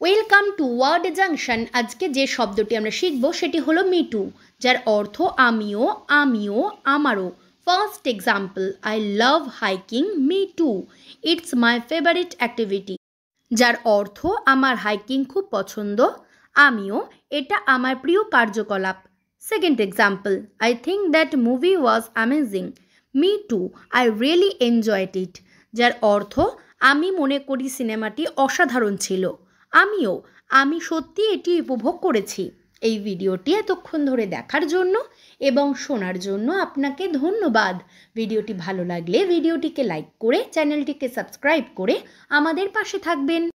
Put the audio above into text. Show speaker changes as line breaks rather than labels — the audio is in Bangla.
ওয়েলকাম টু ওয়ার্ড জাংশন আজকে যে শব্দটি আমরা শিখব, সেটি হলো মিটু যার অর্থ আমিও আমিও, আমারও। First example I love hiking me too it's my favourite activity যার অর্থ আমার হাইকিং খুব পছন্দ, আমিও, এটা আমার প্রিয় কার্যকলাপ। Second example I think that movie was amazing me too I really enjoyed it যার অর্থ, আমি মনে করি সিনেমাটি অসাধারণ ছিল। আমিও, আমি সত্যি এটি উপভোগ করেছি। এই ভিডিওটি এতক্ষণ ধরে দেখার জন্য এবং শোনার জন্য আপনাকে ধন্যবাদ। ভিডিওটি ভালো লাগলে ভিডিওটিকে লাইক করে চ্যানেলটিকে সাবস্ক্রাইব করে আমাদের পাশে থাকবেন।